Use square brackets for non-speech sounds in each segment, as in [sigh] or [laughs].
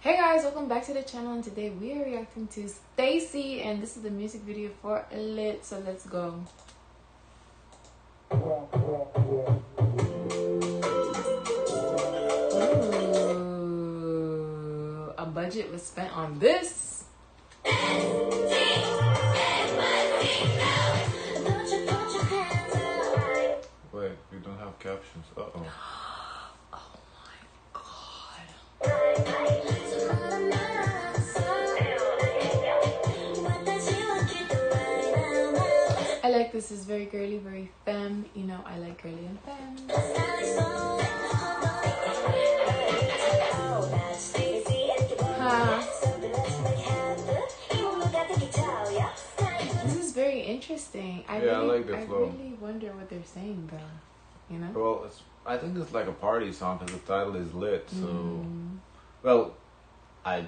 Hey guys, welcome back to the channel and today we are reacting to STAYC and this is the music video for Lit, so let's go. Ooh, a budget was spent on this. Wait, we don't have captions. Uh this, is very girly, very femme. You know, I like girly and femme. This is very interesting. I Yeah, I really, like the I really wonder what they're saying though. You know? Well, it's, I think it's like a party song because the title is lit. So, Mm. well, I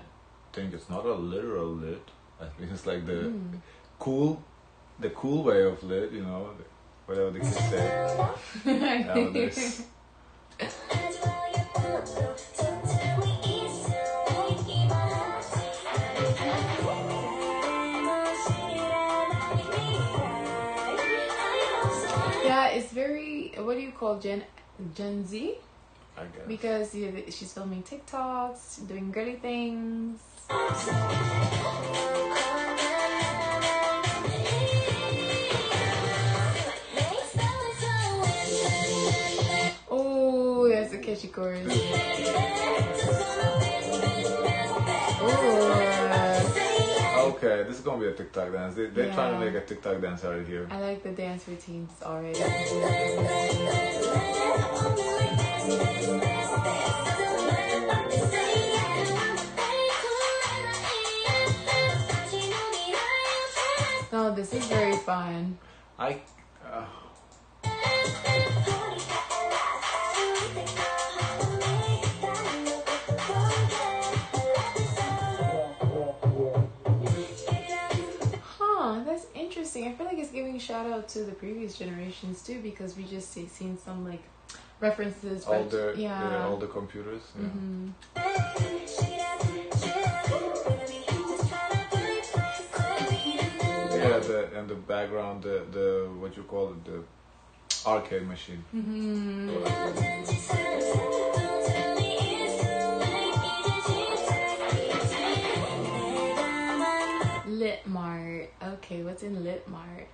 think it's not a literal lit. I think it's like the Mm. cool, the cool way of lit. You know, whatever the kids say [laughs] nowadays. yeah, it's very. What do you call Gen Gen Z? I guess. Because yeah, she's filming TikToks, doing girly things. That's a catchy chorus. [laughs] Oh, Okay, this is gonna be a TikTok dance. They, they're trying to make a TikTok dance out of here. I like the dance routines already. No, oh, this is very fun. I. that's interesting. I feel like it's giving shout out to the previous generations too because we just see, seen some like references. all but- the yeah. all the computers. Yeah. Mhm. Yeah, the and the background, the the what you call it, the arcade machine. Mhm. In Lit Mart?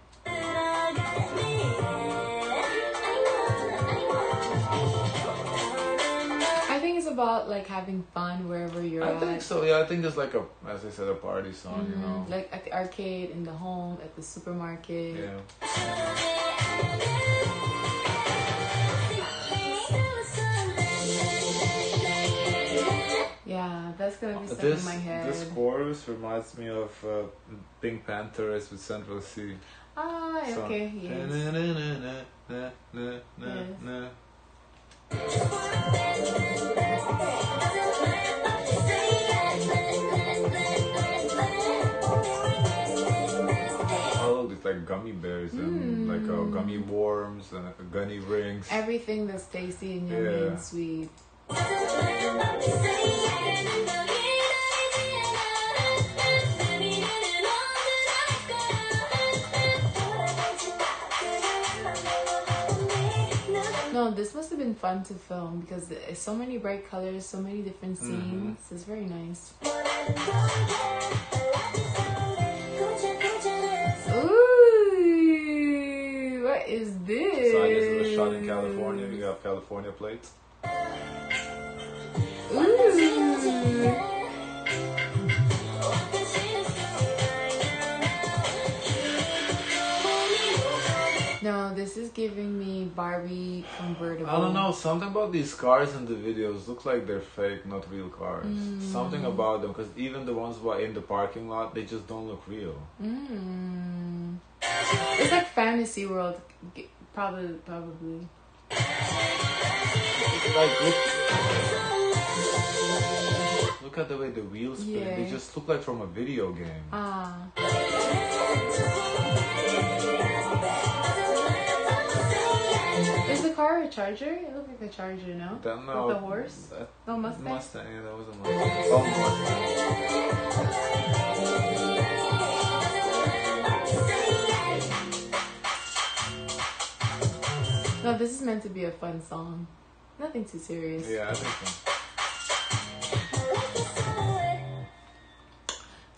I think it's about like having fun wherever you're I at. think so. Yeah, I think it's like a, as I said, a party song. You Mhm. know. Like at the arcade, in the home, at the supermarket. Yeah. Yeah, that's gonna be stuck This in my head. this chorus reminds me of uh, Pink Panther is with Central C. Ah, song. okay, yes. Na-na-na-na-na-na-na. All of these like gummy bears and like uh, gummy worms and uh, gunny rings. Everything that's tasty and yummy Yeah. and sweet. No, this must have been fun to film because it's so many bright colors, so many different Mm-hmm. scenes. It's very nice. Ooh, what is this? So I guess it was shot in California. We got California plates. No, this is giving me Barbie convertible. I don't know. Something about these cars in the videos look like they're fake, not real cars. Mm. Something about them, because even the ones who are in the parking lot, they just don't look real. Mm. It's like fantasy world, probably, probably. Like look at the way the wheels yeah. They just look like from a video game. Ah. Is the car a charger? It looks like a charger, no? That, uh, uh, no. With the horse? That, no, Mustang? Mustang, yeah, that was a Mustang. Oh, Mustang. No, this is meant to be a fun song. Nothing too serious. Yeah, I think so.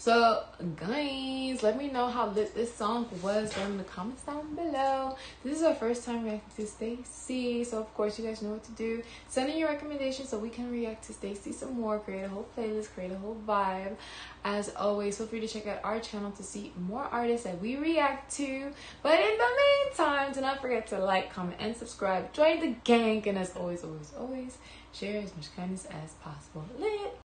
So, guys, let me know how lit this song was down in the comments down below. This is our first time reacting to STAYC, so of course you guys know what to do. Send in your recommendations so we can react to STAYC some more, create a whole playlist, create a whole vibe. As always, feel free to check out our channel to see more artists that we react to. But in the meantime, do not forget to like, comment, and subscribe. Join the gang, and as always, always, always, share as much kindness as possible. Lit!